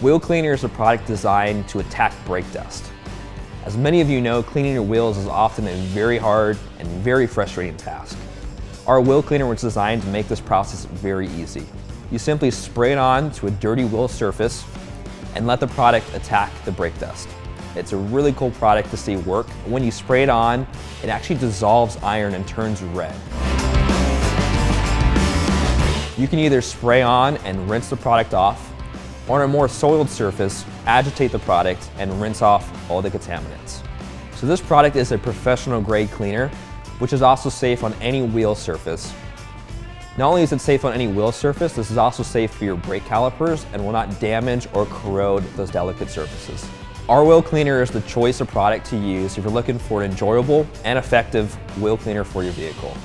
Wheel cleaner is a product designed to attack brake dust. As many of you know, cleaning your wheels is often a very hard and very frustrating task. Our wheel cleaner was designed to make this process very easy. You simply spray it on to a dirty wheel surface and let the product attack the brake dust. It's a really cool product to see work. When you spray it on, it actually dissolves iron and turns red. You can either spray on and rinse the product off, on a more soiled surface, agitate the product and rinse off all the contaminants. So this product is a professional grade cleaner, which is also safe on any wheel surface. Not only is it safe on any wheel surface, this is also safe for your brake calipers and will not damage or corrode those delicate surfaces. Our wheel cleaner is the choice of product to use if you're looking for an enjoyable and effective wheel cleaner for your vehicle.